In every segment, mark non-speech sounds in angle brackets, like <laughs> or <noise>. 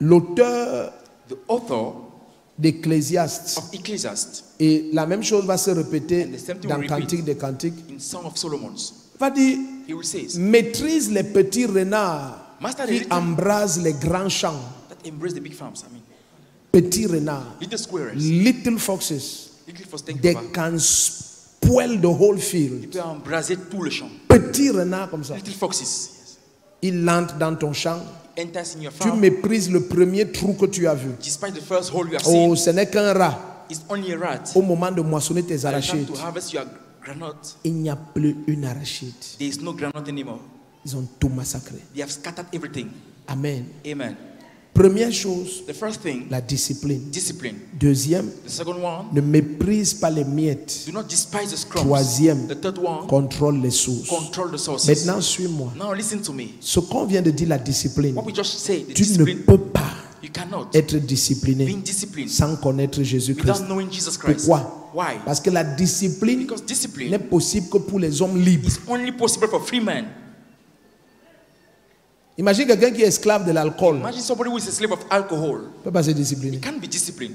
L'auteur The author d'Ecclésiaste, et la même chose va se répéter dans. Cantique des Cantiques, in Song of Solomon's, va dire maîtrise les petits renards Master qui embrasent les grands champs. that embrace the big farms. I mean, Petits renards, little foxes, little staying they can spoil the whole field. peut embraser tout le champ. Petits renards comme ça. Little foxes. Il entre dans ton champ. Tu méprises le premier trou que tu as vu. Despite the first hole you have Oh, ce n'est qu'un rat. it's only a rat. Au moment de moissonner tes arachides, il n'y a plus une arachide. there is no granite anymore. Ils ont tout massacré. They have scattered everything. Amen. Amen. Première chose, The first thing, la discipline. discipline. Deuxième, The second one, ne méprise pas les miettes. do not despise the scrums. Troisième, The third one, contrôle les sources. control the sources. Maintenant, suis-moi. Now listen to me. Ce qu'on vient de dire, la discipline, What we just the tu ne peux pas you cannot être discipliné being disciplined sans connaître Jésus-Christ. Pourquoi? Why? Parce que la discipline n'est possible que pour les hommes libres. is only possible for free men. Imagine quelqu'un qui est esclave de l'alcool. Ne Imagine somebody who is a slave of alcohol. peut pas se discipliner. He can't be disciplined.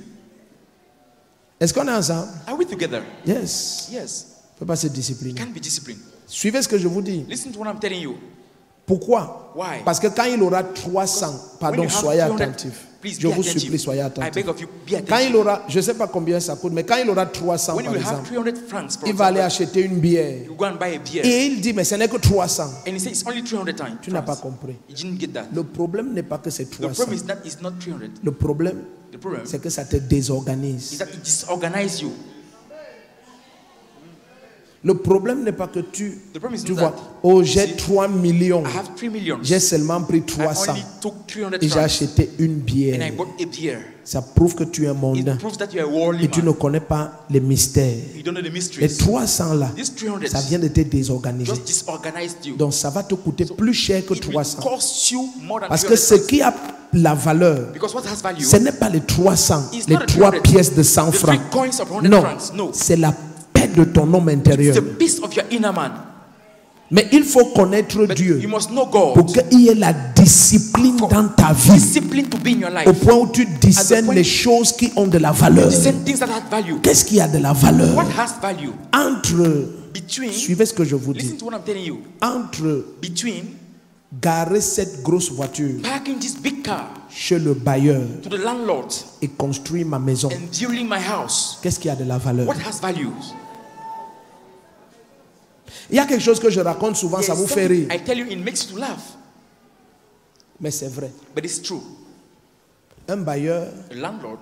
Est-ce qu'on est ensemble? Are we together? Yes. Yes. Ne peut pas se He discipliner. can't be disciplined. Suivez ce que je vous dis. Listen to what I'm telling you. Pourquoi? Why? Parce que quand il aura 300, When pardon, soyez 300, attentifs. Je vous attentive. supplie, soyez attentifs. Quand il aura, je ne sais pas combien ça coûte, mais quand il aura 300 When you par will have exemple, 300 francs, il va aller acheter une bière. you go and buy a beer. Et il dit, mais ce n'est que 300. And he says it's only 300 times. Tu n'as pas compris. You didn't get that. Le problème n'est pas que c'est The 300. problem is that it's not 300. Le problème, The problem c'est que ça te is désorganise. that it disorganizes you. Le problème n'est pas que tu, vois, oh j'ai see, 3 millions, I have 3 millions. j'ai seulement pris I 300 only took 300 et j'ai acheté une bière. Ça prouve que tu es mondain et tu ne connais pas les mystères. Mysteries. 300 là, This 300 ça vient de te désorganiser. Donc ça va te coûter plus cher que It will 300. cost you more than Parce que 300 ce qui a la valeur, ce n'est pas les 300, It's les not the 3 300, pièces de 100 the francs. three coins of 100 Non, c'est la de ton homme It's intérieur. the peace of your inner man. Mais il faut connaître But Dieu you must know God. pour qu'il y ait la discipline dans ta vie. Discipline to be in your life. Au point où tu discernes les choses qui ont de la valeur. Qu'est-ce qui a de la valeur? What has value? Entre, Between, suivez ce que je vous dis, to what I'm telling you. entre Between garer cette grosse voiture parking this big car chez le bailleur to the landlord et construire ma maison, qu'est-ce qui a de la valeur? What has values? Il y a quelque chose que je raconte souvent, ça vous fait rire, I tell you, it makes you laugh, mais c'est vrai. but it's true. Un bailleur, The landlord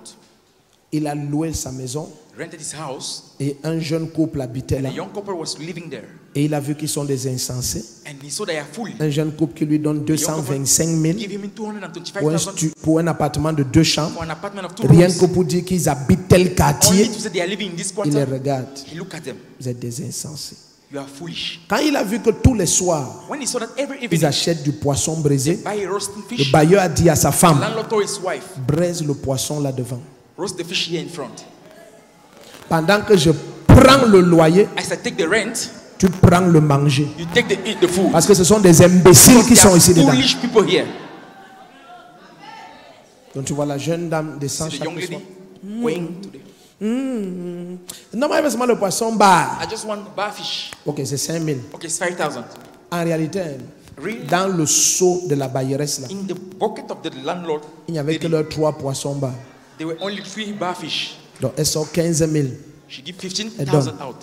il a loué sa maison rented his house, et un jeune couple habitait and là a young couple was living there, et il a vu qu'ils sont des insensés. and he saw they are full. Un jeune couple qui lui donne 225 000 Give him pour un, 225,000 stu- pour un appartement de deux chambres, for an apartment of two rien rooms. que pour dire qu'ils habitent tel Only quartier. to say they are living in this Il les quarter. regarde. He look at them. Vous êtes des insensés. You are foolish. Quand il a vu que tous les soirs, When he saw that every ils evening, achètent du poisson braisé, roasting le fish, bailleur a dit à sa femme, wife, braise le poisson là devant. roast the fish here in front. Pendant que je prends le loyer, As I take the rent, tu prends le manger. you take the eat the food. Parce que ce sont des imbéciles qui sont ici dedans. here. Donc tu vois la jeune dame descend chaque soir. going to the. Non, mais seulement le poisson bar. I just want bar fish. Ok, c'est 5 000. Okay, it's five thousand. En réalité, Really? dans le seau de la bailleresse là, In the bucket of the landlord, il n'y avait que leurs trois poissons bas. there were only three bar fish. Donc elle sort 15 000. She give fifteen thousand out.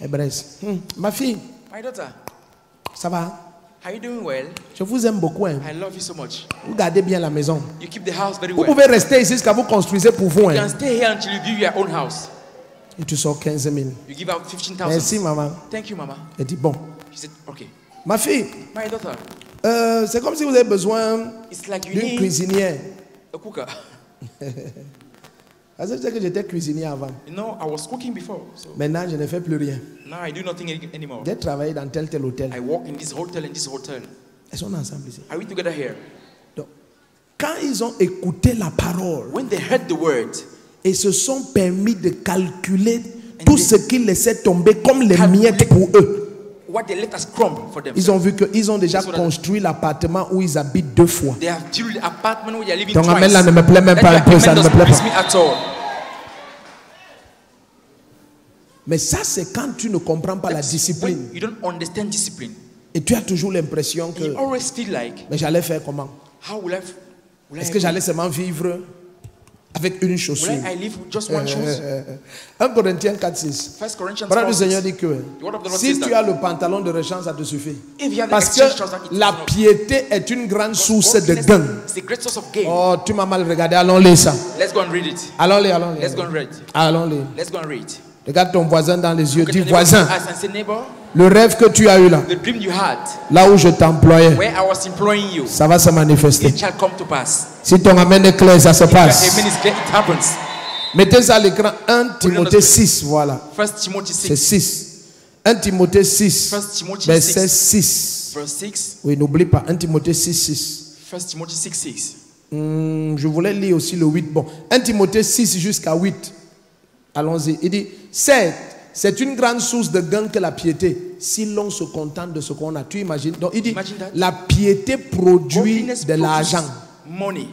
Elle braise. Hum, ma fille, My daughter, ça va? How you doing? Well, Je vous aime beaucoup. hein. I love you so much. Vous gardez bien la maison. You keep the house very Vous well. pouvez rester ici jusqu'à vous construisez pour vous. You hein. can stay here until you build your own house. Et tu sors 15 000. You give out fifteen Merci, thousand. maman. Thank you, Mama. Elle dit, bon. She said, okay. Ma fille, My daughter, euh, c'est comme si vous avez besoin it's like you d'une cuisinière. a cooker. <laughs> Je sais que j'étais cuisinier avant. You know, I was cooking before, so Maintenant, je ne fais plus rien. now I do nothing any- anymore. J'ai travaillé dans tel tel hôtel. I work in this hotel and this hotel. Elles sont ensemble ici? Are we together here? Donc, quand ils ont écouté la parole When they heard the word, et se sont permis de calculer And tout they- ce qu'ils laissaient tomber comme les miettes pour eux, what they left as crumb for them. Ils ont vu qu'ils ont déjà So construit l'appartement où ils habitent deux fois. They have built the apartment where they are living Donc, twice. amen, là, ne me plaît même pas un peu, ça ne me plaît pas. me at all. Mais ça, c'est quand tu ne comprends pas la discipline. when you don't understand discipline. Et tu as toujours l'impression que, You always feel like, mais j'allais faire comment? how will I, will I, Est-ce que j'allais seulement vivre? Avec une chaussure I, I live with just one shoes? 1 Corinthiens 4, 6. First Corinthians Parole 4, du Seigneur 6. dit que si tu as le pantalon de rechange, ça te suffit. Parce que la piété est une grande source de gain. Oh, tu m'as mal regardé. Allons-les ça. Let's go and read it. Allons-les, allons-les. Let's go and read. Allons-les. Let's go and read. Regarde ton voisin dans les yeux. Dis voisin, le rêve que tu as eu là, the dream you had, là où je t'employais, where I was employing you, ça va se manifester. it shall come to pass. Si ton amen est clair, ça se If passe. amen is clear, it happens. Mettez ça à l'écran. 1 Put it on the Timothée screen. 6, voilà. C'est 6, 6. 1 Timothée 6, First Timothy verset 6, 6. verse 6. Oui, n'oublie pas. 1 Timothée 6, 6. First Timothy 6, 6. Hmm, je voulais lire aussi le 8. Bon, 1 Timothée 6 jusqu'à 8. Allons-y. Il dit, certes, c'est une grande source de gain que la piété, si l'on se contente de ce qu'on a. Tu imagines Donc il dit, Imagine la piété produit de l'argent. money.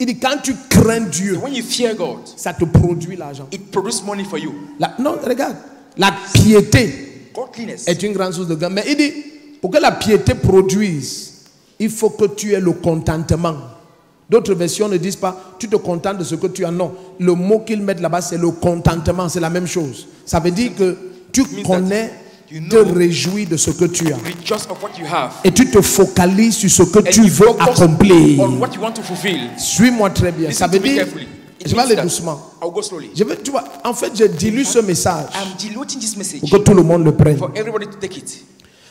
Il dit, quand tu crains Dieu, When you fear God, ça te produit l'argent. it produces money for you. La- non, regarde. La piété Godliness est une grande source de gain. Mais il dit, pour que la piété produise, il faut que tu aies le contentement. D'autres versions ne disent pas, tu te contentes de ce que tu as. Non, le mot qu'ils mettent là-bas, c'est le contentement. C'est la même chose. Ça veut dire que tu connais, you te réjouis de ce que tu as. Et tu te focalises sur ce que And tu veux accomplir. Suis-moi très bien. Listen Ça veut dire, je vais aller doucement. Je veux, tu vois, en fait, je dilue ce message pour que tout le monde le prenne. for everybody to take it.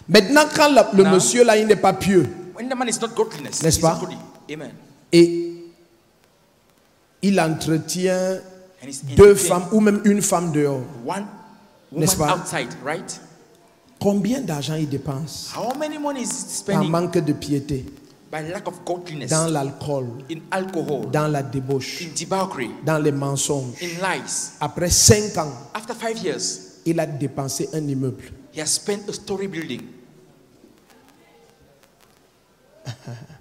Maintenant, quand la- le Now- monsieur là, il n'est pas pieux N'est-ce pas? Amen. Et il entretient deux femmes ou même une femme dehors, N'est-ce pas? outside, right? combien d'argent il dépense? How many money is he par manque de piété by lack of godliness dans l'alcool, dans la débauche, in debauchery, dans les mensonges in lies? Après cinq ans, After five years, il a dépensé un immeuble. he has spent a story building. <laughs>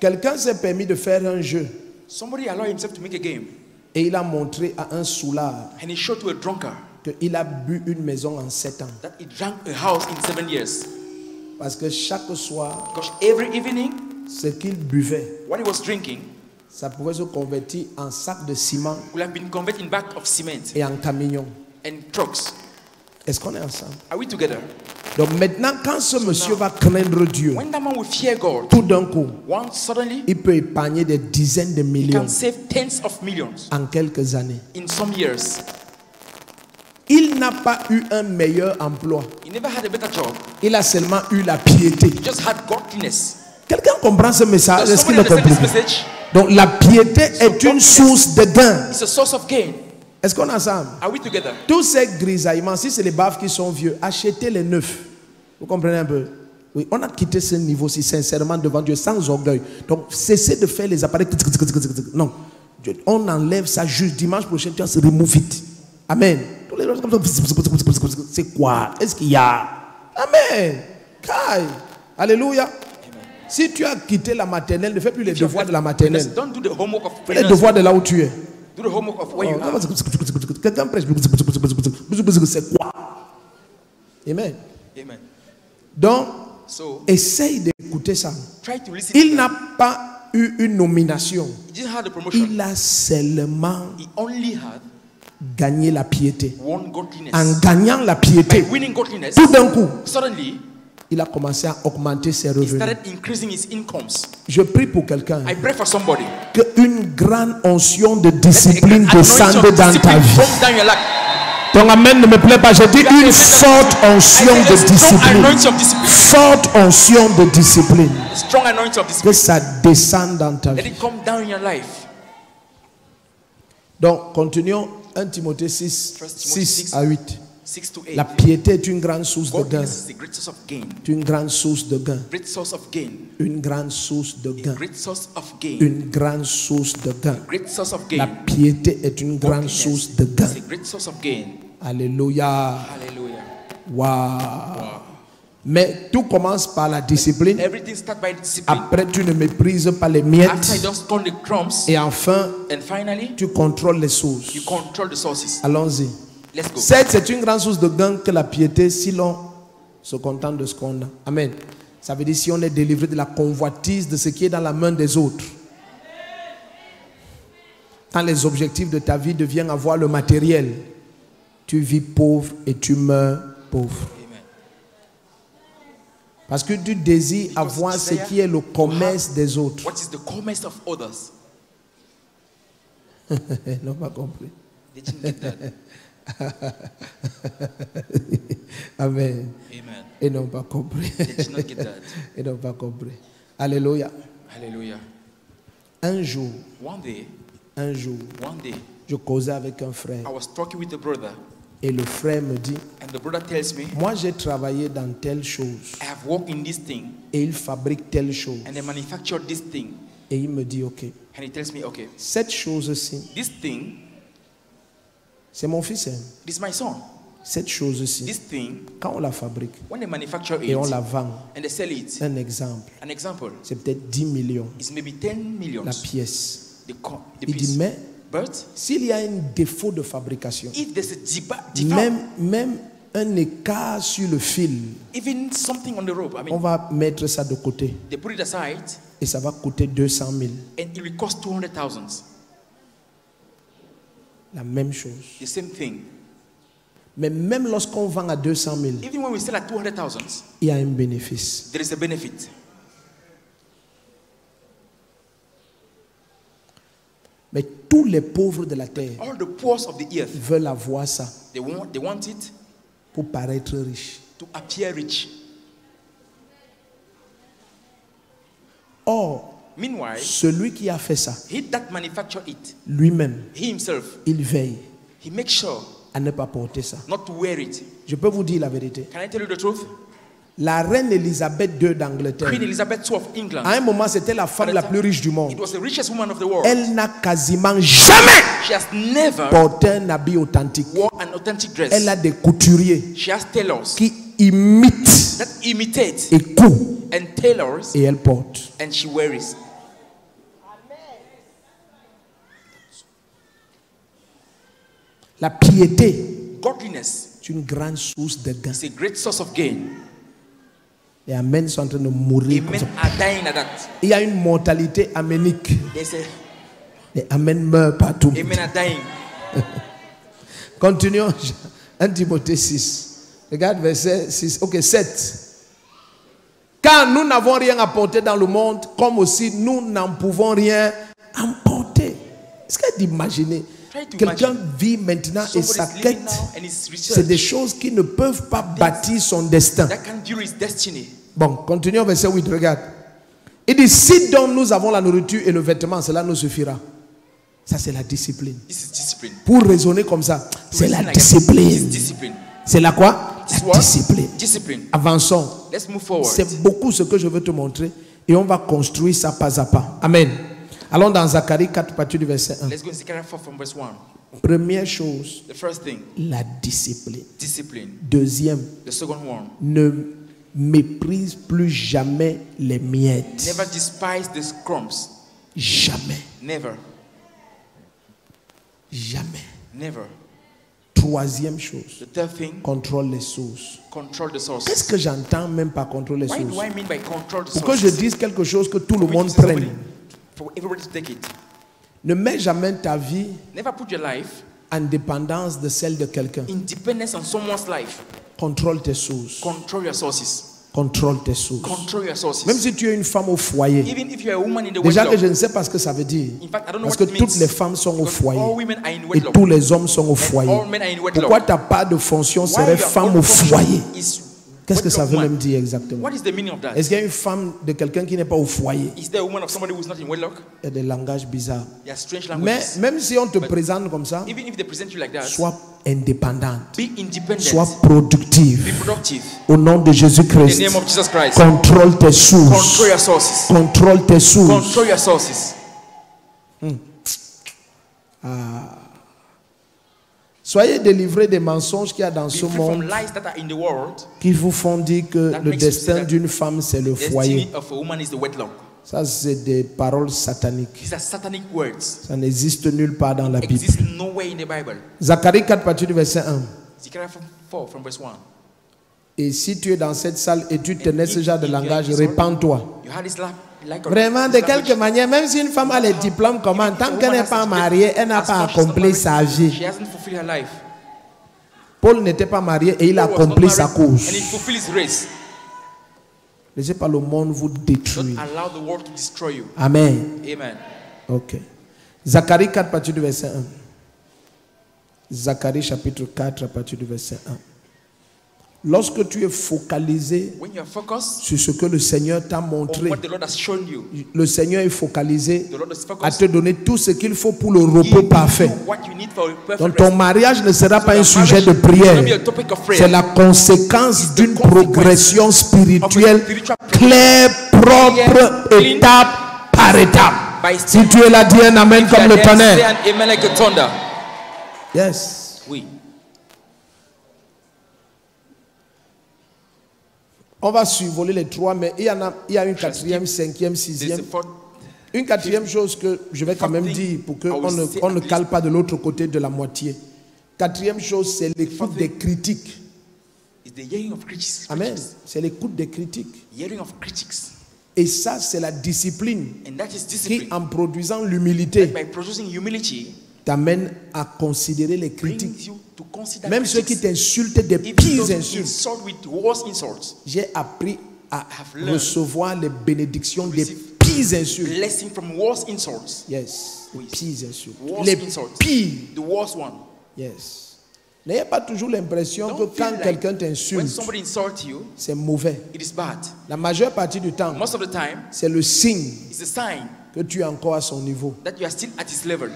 Quelqu'un s'est permis de faire un jeu Somebody allowed himself to make a game, et il a montré à un soulard and he showed to a drunkard qu'il a bu une maison en sept ans. that he drank a house in seven years. Parce que chaque soir, Because every evening, ce qu'il buvait, what he was drinking ça pouvait se convertir en sac de ciment will have been converted in bag of cement et en camion. and trucks. Est-ce qu'on est ensemble? Are we together? Donc maintenant, quand ce monsieur va craindre Dieu, When that man will fear God, tout d'un coup, suddenly il peut épargner des dizaines de he millions can save tens of millions en quelques années. in some years. Il n'a pas eu un meilleur emploi. He never had a better job. Il a seulement eu la piété. He just had godliness. Quelqu'un comprend ce message? Does Est-ce qu'il somebody le understand comprend? this message? Donc la piété est une source de gain. It's a source of gain. Est-ce qu'on est ensemble Are we together? Tous ces grisaillements, si c'est les baves qui sont vieux, achetez les neufs. Vous comprenez un peu? Oui, on a quitté ce niveau-ci sincèrement devant Dieu, sans orgueil. Donc, cessez de faire les appareils. Non. On enlève ça juste dimanche prochain, tu vas se remove it. Amen. C'est quoi? Est-ce qu'il y a? Amen. Kai. Alléluia. Si tu as quitté la maternelle, ne fais plus les devoirs de la maternelle. Don't do the homework of Fais les devoirs de là où tu es. Do the homework of where you are. Quelqu'un prêche. C'est quoi Amen. Amen. Donc, So essaye d'écouter ça. try to listen. Il n'a pas eu une nomination. He didn't have the promotion. Il a seulement gagné la piété. En gagnant la piété, winning godliness, tout d'un coup, suddenly il a commencé à augmenter ses he revenus. started increasing his incomes. Je prie pour quelqu'un I pray for somebody. qu'une grande onction de discipline descende dans ta vie. Ton amen ne me plaît pas. Je dis une forte onction de discipline. anointing of discipline. Forte onction de discipline. Que ça descende dans ta vie. it come down in your life. Donc, continuons 1 Timothée 6, First Timothy 6 6. à 8. 6 to La 8. piété est une grande source de gain. Une grande source de gain. Une grande source de gain. Une grande source de gain. La piété est une grande source de gain. Alléluia. Waouh. Mais tout commence par la discipline. Everything starts by discipline. Après, tu ne méprises pas les miettes. don't turn the crumbs, Et enfin, tu contrôles les sources. you control the sources. Allons-y. Let's go. C'est une grande source de gain que la piété si l'on se contente de ce qu'on a. Amen. Ça veut dire si on est délivré de la convoitise de ce qui est dans la main des autres. Quand les objectifs de ta vie deviennent avoir le matériel, tu vis pauvre et tu meurs pauvre. Parce que tu désires avoir ce qui est le commerce des autres. What is the commerce of others? <laughs> Ils n'ont pas compris. <laughs> <laughs> Amen. Amen. Ils n'ont pas compris. Ils <laughs> n'ont pas compris. Alléluia. Hallelujah. Un jour, One day, un jour, one day, je causais avec un frère I was talking with a brother, et le frère me dit, and the brother tells me, moi j'ai travaillé dans telle chose I have worked in this thing, et il fabrique telle chose. and they manufactured this thing. Et il me dit, ok, And he tells me, okay, cette chose-ci, this thing, c'est mon fils, hein. this is my son. cette chose-ci, This thing, quand on la fabrique when they manufacture et on it la vend, and they sell it, un exemple, an example c'est peut-être 10 millions is maybe 10 la millions, pièce. the, the Il dit, piece. mais But s'il y a un défaut de fabrication, if there's a même, même un écart sur le fil, even something on the rope, I on mean, va mettre ça de côté they put it aside et ça va coûter 200 000. and it will cost 200,000. La même chose. The same thing. Mais même lorsqu'on vend à 200 000, Even when we sell at 200,000, il y a un bénéfice. there is a benefit. Mais tous les pauvres de la terre All the poor of the earth, veulent avoir ça they want, they want it pour paraître riches. to appear rich. Or, Meanwhile, celui qui a fait ça, he that manufacture it, lui-même, he himself, il veille he makes sure à ne pas porter ça. not to wear it. Je peux vous dire la vérité. Can I tell you the truth? La reine Elisabeth II Queen d'Angleterre, Elizabeth II of England, à un moment, c'était la femme la plus riche du monde. it was the richest woman of the world. Elle n'a quasiment jamais She has never porté un habit authentique. wore an authentic dress. Elle a des couturiers She has tailors qui imitent that imitate et coupent and tailors et elle porte. and she wears. La piété Godliness est une grande source de gain. is a great source of gain. Les Amen sont en train de mourir. comme ça. Il y a une mortalité aménique. Les Amen meurent partout. Amen are dying. <laughs> Continuons. <laughs> 1 Timothée 6. Regarde verset 6. Ok, 7. Car nous n'avons rien apporté dans le monde, comme aussi nous n'en pouvons rien emporter. Est-ce que d'imaginer Quelqu'un vit maintenant et sa quête, c'est des choses qui ne peuvent pas bâtir son destin. Bon, continuons verset 8, regarde. Il dit, si donc nous avons la nourriture et le vêtement, cela nous suffira. Ça, c'est la discipline. Pour raisonner comme ça, c'est la discipline. C'est la quoi? La discipline. Avançons. C'est beaucoup ce que je veux te montrer et on va construire ça pas à pas. Amen. Allons dans Zacharie 4, partir du verset 1. Let's go in Zechariah 4 from verse 1. Première chose, The first thing, la discipline. discipline. Deuxième, The second one, ne méprise plus jamais les miettes. never despise the crumbs. Jamais. Never. Jamais. Never. Troisième chose, The third thing, contrôle les sources. control the source. Qu'est-ce que j'entends même par contrôle les Why do sources? I mean by control the Pour que je dise quelque chose que tout le monde prenne. For everybody to take it. Ne mets jamais ta vie Never put your life en dépendance de celle de quelqu'un. in dependence on someone's life. Contrôle tes sources. Control your sources. Contrôle tes sources. Control your sources. Même si tu es une femme au foyer. Even if you're a woman in the Déjà que wedlock. je ne sais pas ce que ça veut dire. In fact, I don't know Parce que what it means. toutes les femmes sont au Because foyer. all women are in Et wedlock. tous les hommes sont au foyer. all men are in wedlock. Pourquoi ta part de fonction Why serait your femme own au function foyer? is Qu'est-ce que ça veut même dire exactement? What is the meaning of that? Est-ce qu'il y a une femme de quelqu'un qui n'est pas au foyer? Is there a woman of somebody who's not in wedlock? Il y a des langages bizarres. Mais même si on te présente comme ça, Even if they present you like that, sois indépendante, be independent. sois productive. Au nom de Jésus-Christ, contrôle tes Control sources. your sources. Contrôle tes sources. Control your sources. Soyez délivrés des mensonges qu'il y a dans ce monde qui vous font dire que le destin d'une femme, c'est le foyer. Ça, c'est des paroles sataniques. Ça n'existe nulle part dans la Bible. Zacharie 4, partir du verset 1. Zechariah 4 from verse 1. Et si tu es dans cette salle et tu tenais ce genre de langage, répands-toi. Vraiment, de quelque manière, même si une femme a les diplômes, comment, tant qu'elle n'est pas mariée, elle n'a as pas accompli sa vie. Paul n'était pas marié et il a accompli sa cause. Laissez pas le monde vous détruire. Amen. Amen. Ok. Zacharie 4, partir du verset 1. Zacharie chapitre 4, à partir du verset 1. Lorsque tu es focalisé When you are focused sur ce que le Seigneur t'a on montré, what the Lord has shown you, le Seigneur est focalisé the Lord is à te donner tout ce qu'il faut pour le repos parfait. Donc ton mariage ne sera pas un sujet de prière. C'est la conséquence d'une progression spirituelle claire, propre, étape par étape. Si tu es là, dis un amen comme le tonnerre. Yes. Oui. On va survoler les trois, mais il y en a, il y a une quatrième, cinquième, sixième. Une quatrième chose que je vais quand même dire pour qu'on ne, on ne cale pas de l'autre côté de la moitié. Quatrième chose, c'est l'écoute des critiques. Amen. C'est l'écoute des critiques. Et ça, c'est la discipline qui, en produisant l'humilité, By producing humility, t'amène à considérer les critiques. Même ceux qui t'insultent des pires insultes. J'ai appris à recevoir les bénédictions des pires insultes. blessing from worse insults. Yes, les pires insultes. Les insults. pires. The worst one. Yes. N'ayez pas toujours l'impression que quand like quelqu'un t'insulte, c'est mauvais. it is bad. La majeure partie du temps, Most of the time, c'est le signe sign que tu es encore à son niveau. that you are still at his level.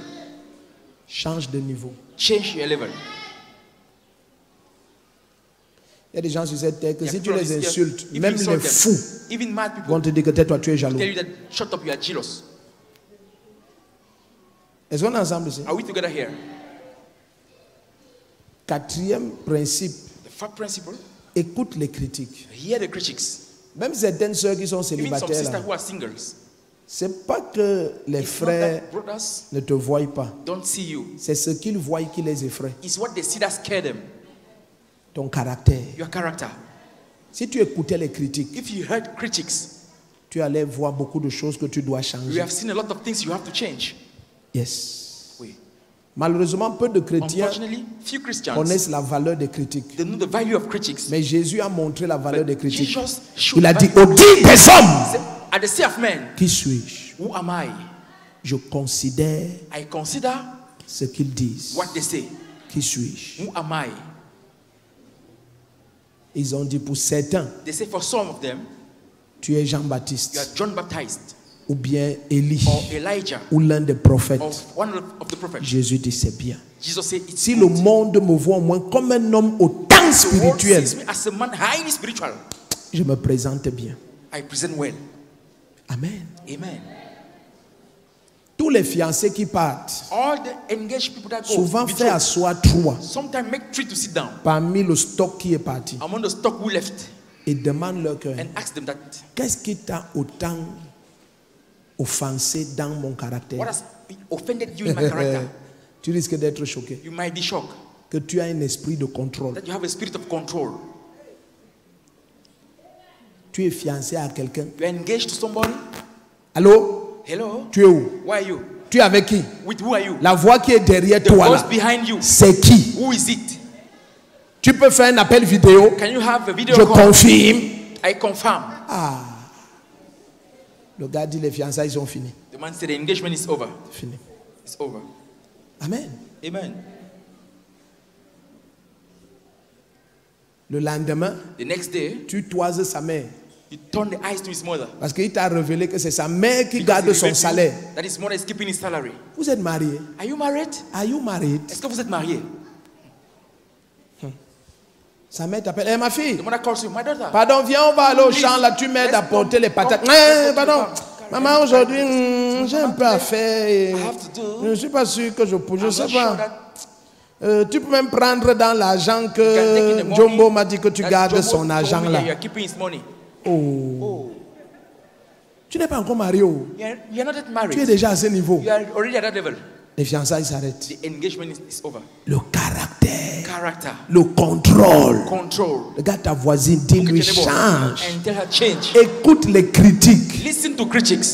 Change de niveau. Change your level. Il y a des gens sur cette terre que si tu les insultes, you même les fous Even mad people vont te dire que tais-toi, tu es jaloux. tell you that shut up, you are jealous. Est-ce qu'on est ensemble ici? Are we together here? Quatrième principe, The fourth principle, écoute les critiques. hear the critics. Même certaines sœurs qui sont Even some célibataires, sisters who are singles. C'est pas que les It's frères ne te voient pas. C'est ce qu'ils voient qui les effraie. It's what they see that scare them. Ton caractère. Your character. Si tu écoutais les critiques, If you heard critics, tu allais voir beaucoup de choses que tu dois you changer. have seen a lot of things you have to change. Yes. Oui. Malheureusement, peu de chrétiens few connaissent la valeur des critiques. they know the value of critics. Mais Jésus a montré la valeur des critiques. Jesus Il a dit, au dit des hommes, At the sea of men, qui suis-je? Who am I? Je considère I consider ce qu'ils disent. what they say. Qui suis-je? Who am I? Ils ont dit pour certains, They say for some of them, tu es you are Jean-Baptiste John Baptist ou bien Élie or Elijah ou l'un des prophètes. or one of of the prophets. Jésus dit c'est bien. Jesus said, It's Si le monde me voit au moins comme un homme autant The world spirituel, sees me as a man highly spiritual. je me présente bien. I present well. Amen. Amen. Tous les fiancés qui partent, All the engaged people that go, souvent fait asseoir trois sometimes make three to sit down parmi le stock qui est parti among the stock who left et demande leur cœur, and ask them that qu'est-ce qui t'a autant offensé dans mon caractère? What has offended you in my character? <laughs> Tu risques d'être choqué. You might be shocked Que tu as un esprit de contrôle. that you have a spirit of control. Tu es fiancé à quelqu'un. You are engaged to somebody? Allô? Hello? Tu es où? Where are you? Tu es avec qui? With who are you? La voix qui est derrière The toi voice là, behind you. c'est qui? Who is it? Tu peux faire un appel vidéo Can you have a video Je call? confirme. I confirm. Le gars dit les fiançailles sont finies. The man said the engagement is over. Fini. It's over. Amen. Amen. Le lendemain, The next day, tu toises sa mère. He turned the eyes to his mother. Parce qu'il t'a révélé que c'est sa mère qui Because garde son salaire. That his mother is keeping his salary. Vous êtes mariés Are you married? Are you married? Est-ce que vous êtes marié? Sa mère t'appelle. Eh ma fille, The mother calls you, my daughter. pardon, viens, on va aller au Please, champ là, tu m'aides à porter les patates. Eh, go- pardon, maman, aujourd'hui, hmm, j'ai un peu à faire. et. Je ne suis pas sûr que je peux, je I'm sais pas. Euh, tu peux même prendre dans l'argent que Jumbo m'a dit que tu gardes son argent là. Oh. Tu n'es pas encore marié. oh. You are, you are not yet Tu es married. déjà à ce niveau. You are already at that level. Les fiançailles s'arrêtent. The engagement is, is over. Le caractère, Character, le contrôle. control. Regarde ta voisine, dis-lui change. And tell her change. Écoute les critiques. Listen to critics.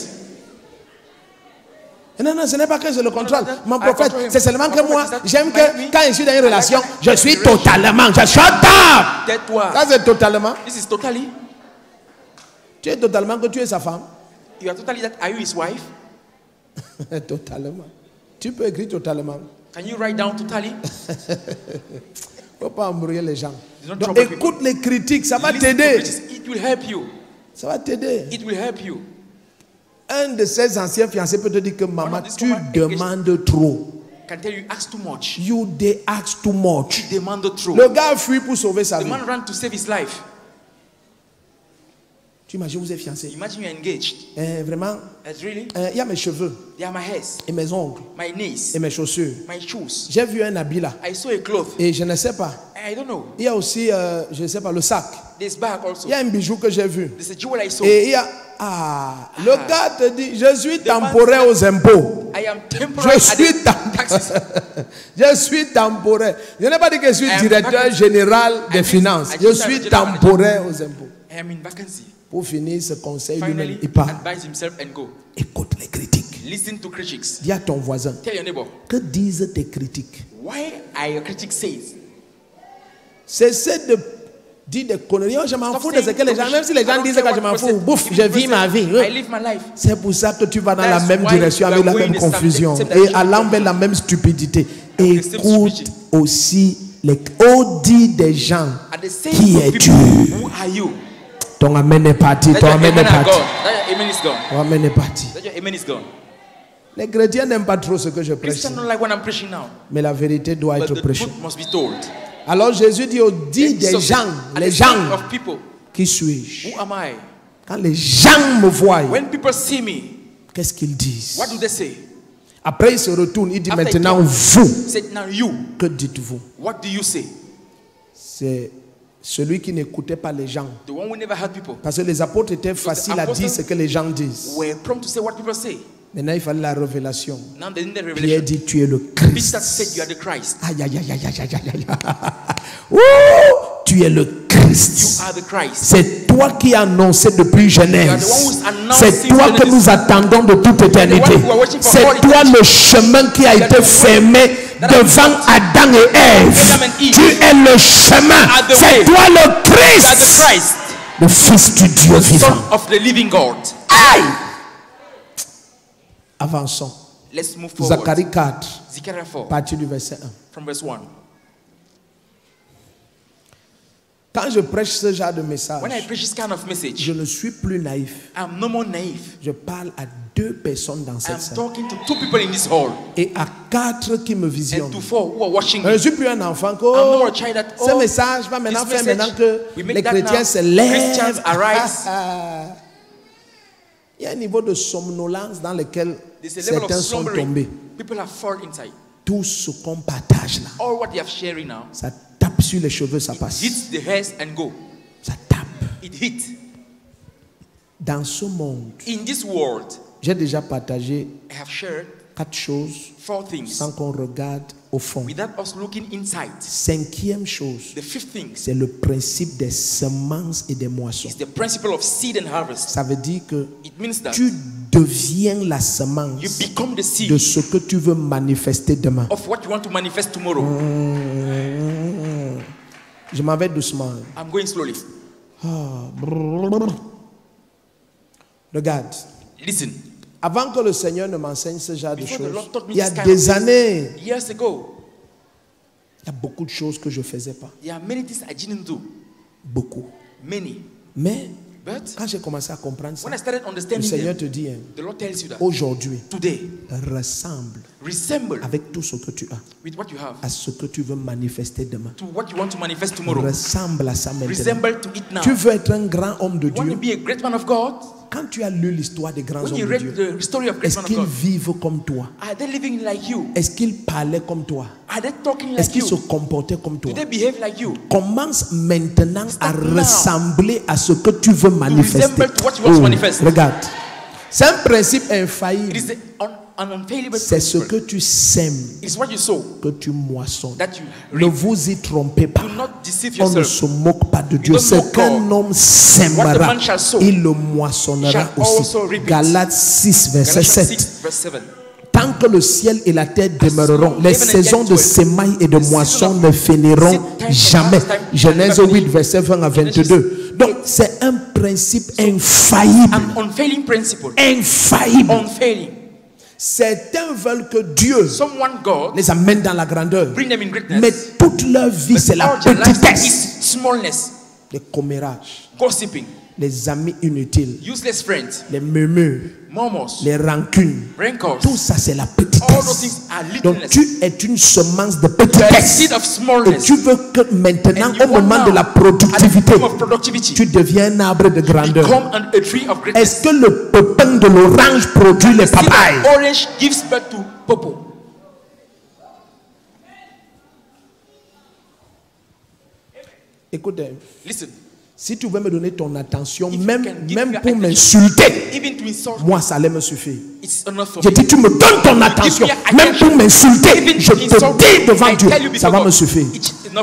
Non, non, ce n'est pas que c'est le contrôle. Mon prophète, c'est seulement que moi, j'aime que quand je suis dans une relation, je suis totalement, je shut up. Tais-toi. Ça, c'est totalement. This is totally. Tu es totalement que tu es sa femme. You are totally that. Are you his wife? <laughs> totalement. Tu peux écrire totalement. Can you write down totally? <laughs> Faut pas embrouiller les gens. Donc, écoute les critiques, ça va t'aider. It will help you. Ça va t'aider. It will help you. Un de ses anciens fiancés peut te dire que maman, tu demandes trop. Can tell you ask too much. You they ask too much. Demand the truth. Le gars fuit pour sauver sa The vie. man ran to save his life. Tu imagines, vous êtes fiancés. Imagine you're engaged. Eh, vraiment, That's really? eh, il y a mes cheveux are my hairs, et mes ongles my knees, et mes chaussures. my shoes. J'ai vu un habit là. I saw a cloth. Et je ne sais pas. I don't know. Il y a aussi, euh, je ne sais pas, le sac. This bag also. Il y a un bijou que j'ai vu. A jewel I saw. Et il y a. Ah, le gars te dit Je suis temporaire aux impôts. I am temporary Je suis, the tem- taxes. <laughs> je suis temporaire. Je n'ai pas dit que je suis directeur général des finances. Je suis temporaire aux impôts. I am in vacancy. Pour finir ce conseil lui-même, Finally, il part. advise himself and go. Écoute les critiques. Listen to critics. Dis à ton voisin Tell your neighbor, Que disent tes critiques? Why are your critics says? Cessez de dire des conneries. Oh, je m'en fous de ce que les gens, même si les gens disent que je m'en fous, say. bouf, If je vis ma vie. C'est pour ça que tu vas dans la même direction avec la même confusion et allant vers la même stupidité. Écoute aussi les audits des gens. Qui es-tu Ton amen est parti, ton amen est parti. Ton amen est parti. Les chrétiens n'aiment pas trop ce que je prêche, Christians don't like what I'm preaching now. mais la vérité doit But être prêchée. Alors Jésus dit aux dix des gens, les gens, of people, qui suis-je? Who am I? Quand les gens me voient, When people see me, qu'est-ce qu'ils disent? what do they say? Après, il se retourne, il dit maintenant, vous, Say now you. que dites-vous? What do you say? C'est celui qui n'écoutait pas les gens. The one who never heard people. Parce que les apôtres étaient faciles à dire ce que les gens disent. Were prompt to say what people say. Maintenant, il fallait la révélation. Now they Pierre dit, tu es le Peter Christ. said you are the Christ. Aïe, aïe, aïe, aïe, aïe, aïe, aïe, aïe. Ouh, tu es le Christ. C'est toi qui as annoncé depuis Genèse. C'est toi que nous attendons de toute éternité. C'est toi le chemin qui a été fermé devant Adam et Ève. Tu es le chemin. C'est toi le Christ. Le Fils du Dieu Son vivant. of the living God. Aïe. Avançons. Let's move forward. Zacharie 4, Zechariah 4, à partir du verset 1. from verse 1. Quand je prêche ce genre de When I message, preach this kind of message, je ne suis plus naïf. I'm no more naive. Je parle à deux personnes dans I'm cette salle talking to two people in this hall et à quatre qui me visionnent. Je ne suis plus un enfant que oh, ce message va maintenant faire maintenant que les chrétiens se lèvent. <laughs> Il y a un niveau de somnolence dans lequel certains sont tombés. People have fallen inside. Tout ce qu'on partage là, All what they are sharing now ça tape sur les cheveux, ça passe. hits the hairs and go. Ça tape. Dans ce monde, In this world, j'ai déjà partagé I have shared quatre choses four things sans qu'on regarde au fond. without us looking inside. Cinquième chose, The fifth thing c'est le principe des semences et des moissons. is the principle of seed and harvest. Ça veut dire que It means that tu deviens la you semence become the de seed ce que tu veux manifester demain. of what you want to manifest tomorrow. Je m'en vais doucement. I'm going slowly. Regarde, Listen. Avant que le Seigneur ne m'enseigne ce genre de Before choses, il y a des années, Years ago, il y a beaucoup de choses que je ne faisais pas. there are many things I didn't do. Beaucoup. Many. Mais But quand j'ai commencé à comprendre ça, le Seigneur them, te dit, hein, the Lord tells you that aujourd'hui, ressemble resemble avec tout ce que tu as with what you have à ce que tu veux manifester demain. to what you want to manifest tomorrow. Ressemble à ça maintenant. Resemble to it now. Tu veux être un grand homme de You want to Dieu, be a great man of God? Quand tu as lu l'histoire des grands When hommes de Dieu, est-ce qu'ils vivent comme toi? like? Est-ce qu'ils parlaient comme toi? Est-ce like qu'ils se comportaient comme toi? Like? Commence maintenant à now. ressembler à ce que tu veux manifester. to manifest. regarde. C'est un principe infaillible. C'est ce que tu sèmes que tu moissonnes. Ne vous y trompez pas. On ne se moque pas de Dieu. Ce qu'un homme sèmera, il le moissonnera aussi. Galates 6, verset Galatians 7. 6, verse 7. Tant que le ciel et la terre demeureront, les saisons de semailles et de season ne finiront jamais. Genèse shall never 8, finish. verset 20 à 22. Donc, c'est un principe infaillible. Infaillible. Certains veulent que Dieu Someone God les amène dans la grandeur. bring them in greatness. Mais toute leur vie, c'est la petitesse. smallness, Les commérages, gossiping, les amis inutiles, useless friends, les murmures, murmurs, les rancunes. rancors. Tout ça, c'est la petitesse. Donc, tu es une semence de petitesse. Et tu veux que maintenant, au moment de la productivité, tu deviens un arbre de grandeur. Est-ce que le pépin de l'orange produit les papayes? of orange gives birth to purple. Écoutez, Listen, si tu veux me donner ton attention, If même, même me pour m'insulter, moi, ça allait me suffire. J'ai dit, tu me donnes ton attention, me même pour m'insulter, je te dis devant Dieu, ça va me suffire.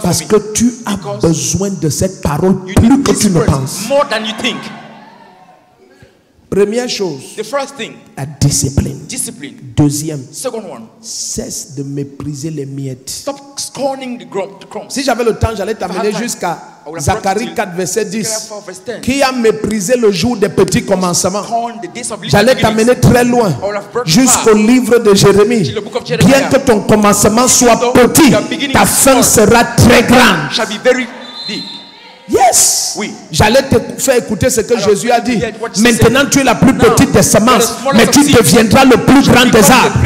Parce que tu as besoin de cette parole plus que tu ne penses. more than you think. Première chose, The first thing, la discipline. discipline. Deuxième, Second one, cesse de mépriser les miettes. stop scorning the, crumbs. Si j'avais le temps, j'allais t'amener jusqu'à Zacharie brought you 4, verset Zechariah 10. 4 verse 10. Qui a méprisé le jour des petits commencements? J'allais t'amener très loin, jusqu'au livre de Jérémie. Bien que ton commencement soit petit, ta fin sera très grande. Yes. Oui. J'allais te faire écouter ce que Alors, Jésus a dit. Maintenant, tu es la plus petite des semences, mais tu deviendras le plus grand des arbres.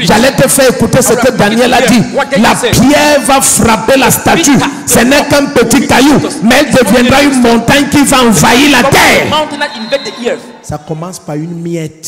J'allais te faire écouter ce que Daniel a dit. La pierre va frapper la statue. Ce n'est qu'un petit caillou, mais elle deviendra une montagne qui va envahir la terre. Ça commence par une miette.